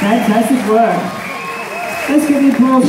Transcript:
Fantastic work. Let's give the applause.